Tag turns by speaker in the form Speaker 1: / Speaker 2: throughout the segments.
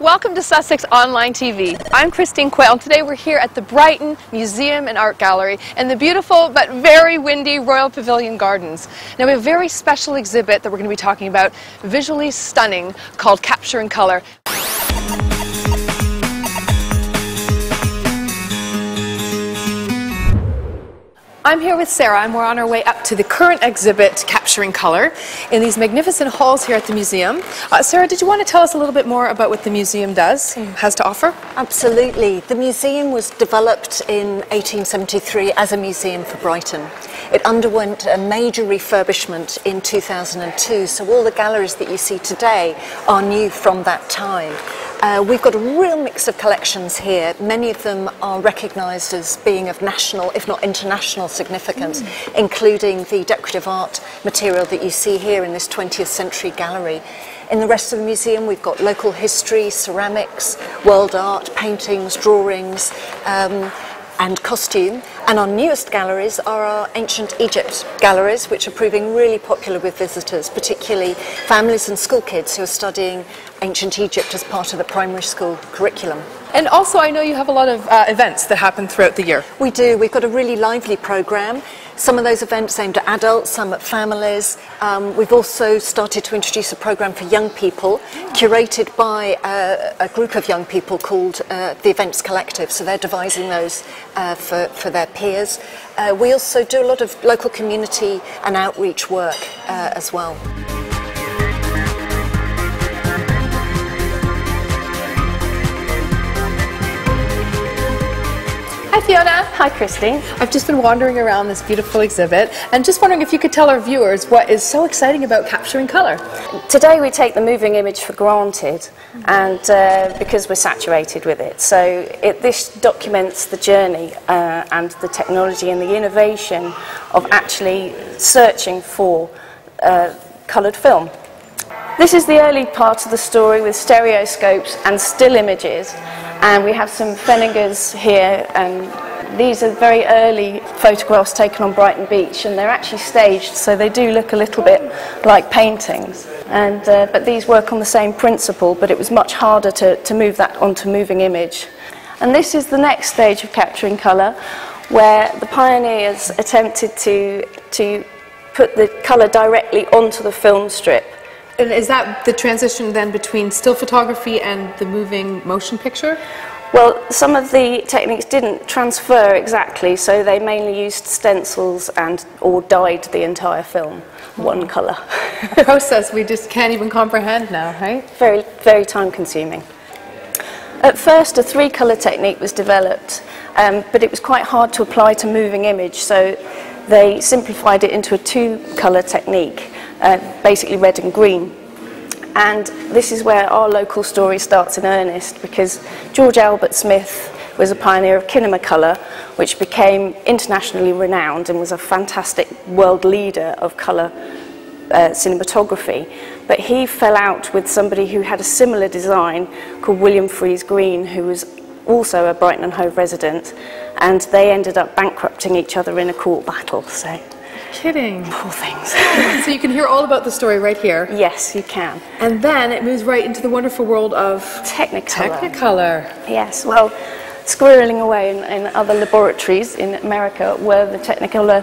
Speaker 1: Welcome to Sussex Online TV. I'm Christine Quayle. And today we're here at the Brighton Museum and Art Gallery in the beautiful but very windy Royal Pavilion Gardens. Now we have a very special exhibit that we're going to be talking about, visually stunning, called Capturing Colour. I'm here with Sarah and we're on our way up to the current exhibit, Capturing Colour, in these magnificent halls here at the museum. Uh, Sarah, did you want to tell us a little bit more about what the museum does and has to offer?
Speaker 2: Absolutely. The museum was developed in 1873 as a museum for Brighton. It underwent a major refurbishment in 2002, so all the galleries that you see today are new from that time. Uh, we've got a real mix of collections here. Many of them are recognised as being of national, if not international, significance, mm. including the decorative art material that you see here in this 20th century gallery. In the rest of the museum, we've got local history, ceramics, world art, paintings, drawings, um, and costume. And our newest galleries are our ancient Egypt galleries, which are proving really popular with visitors, particularly families and school kids who are studying ancient Egypt as part of the primary school curriculum.
Speaker 1: And also, I know you have a lot of uh, events that happen throughout the year.
Speaker 2: We do. We've got a really lively programme. Some of those events aimed at adults, some at families. Um, we've also started to introduce a programme for young people, curated by uh, a group of young people called uh, the Events Collective. So they're devising those uh, for, for their peers. Uh, we also do a lot of local community and outreach work uh, as well.
Speaker 1: Fiona.
Speaker 3: Hi Christine.
Speaker 1: I've just been wandering around this beautiful exhibit and just wondering if you could tell our viewers what is so exciting about capturing colour.
Speaker 3: Today we take the moving image for granted and uh, because we're saturated with it. So it, this documents the journey uh, and the technology and the innovation of actually searching for uh, coloured film. This is the early part of the story with stereoscopes and still images And we have some Fenningers here. Um, these are very early photographs taken on Brighton Beach, and they're actually staged, so they do look a little bit like paintings. And, uh, but these work on the same principle, but it was much harder to, to move that onto moving image. And this is the next stage of capturing colour, where the pioneers attempted to, to put the colour directly onto the film strip.
Speaker 1: And is that the transition then between still photography and the moving motion picture?
Speaker 3: Well, some of the techniques didn't transfer exactly, so they mainly used stencils and or dyed the entire film one colour.
Speaker 1: a process we just can't even comprehend now, right?
Speaker 3: Very, very time consuming. At first, a three colour technique was developed, um, but it was quite hard to apply to moving image, so they simplified it into a two colour technique uh, basically red and green. And this is where our local story starts in earnest because George Albert Smith was a pioneer of Kinemacolor, which became internationally renowned and was a fantastic world leader of colour uh, cinematography. But he fell out with somebody who had a similar design called William Friese-Greene, who was also a Brighton and Hove resident, and they ended up bankrupting each other in a court battle. So
Speaker 1: kidding.
Speaker 3: Poor things.
Speaker 1: so you can hear all about the story right here.
Speaker 3: Yes, you can.
Speaker 1: And then it moves right into the wonderful world of
Speaker 3: Technicolor.
Speaker 1: Technicolor.
Speaker 3: Yes, well, squirreling away in, in other laboratories in America were the Technicolor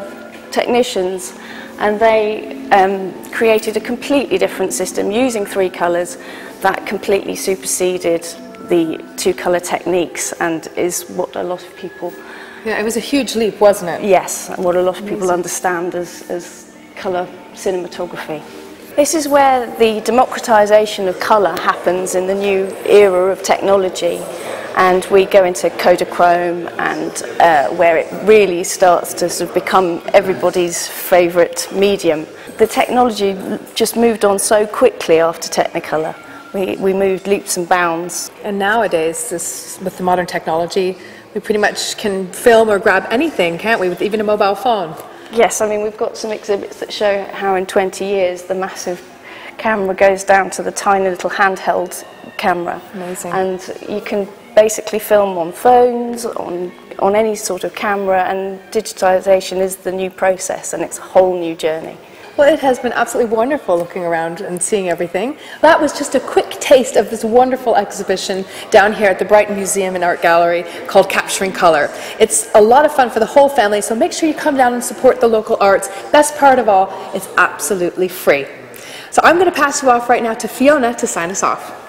Speaker 3: technicians and they um, created a completely different system using three colours that completely superseded the two colour techniques and is what a lot of people
Speaker 1: yeah, it was a huge leap, wasn't it?
Speaker 3: Yes, and what a lot of people understand as, as colour cinematography. This is where the democratisation of colour happens in the new era of technology. And we go into Kodachrome and uh, where it really starts to sort of become everybody's favourite medium. The technology just moved on so quickly after Technicolor. We, we moved leaps and bounds.
Speaker 1: And nowadays, this, with the modern technology, we pretty much can film or grab anything, can't we, with even a mobile phone?
Speaker 3: Yes, I mean, we've got some exhibits that show how in 20 years the massive camera goes down to the tiny little handheld camera.
Speaker 1: Amazing.
Speaker 3: And you can basically film on phones, on, on any sort of camera, and digitization is the new process, and it's a whole new journey.
Speaker 1: Well, it has been absolutely wonderful looking around and seeing everything. That was just a quick taste of this wonderful exhibition down here at the Brighton Museum and Art Gallery called Capturing Colour. It's a lot of fun for the whole family, so make sure you come down and support the local arts. Best part of all, it's absolutely free. So I'm going to pass you off right now to Fiona to sign us off.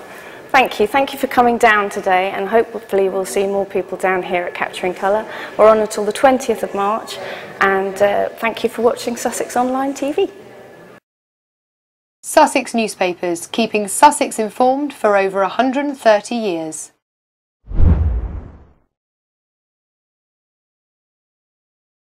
Speaker 3: Thank you. Thank you for coming down today, and hopefully we'll see more people down here at Capturing Colour. We're on until the 20th of March, and uh, thank you for watching Sussex Online TV.
Speaker 4: Sussex Newspapers, keeping Sussex informed for over 130 years.